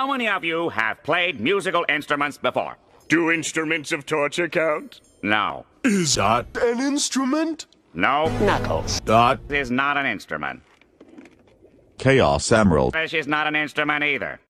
How many of you have played musical instruments before? Do instruments of torture count? No. Is that an instrument? No, Knuckles. That is not an instrument. Chaos Emerald. Fish is not an instrument either.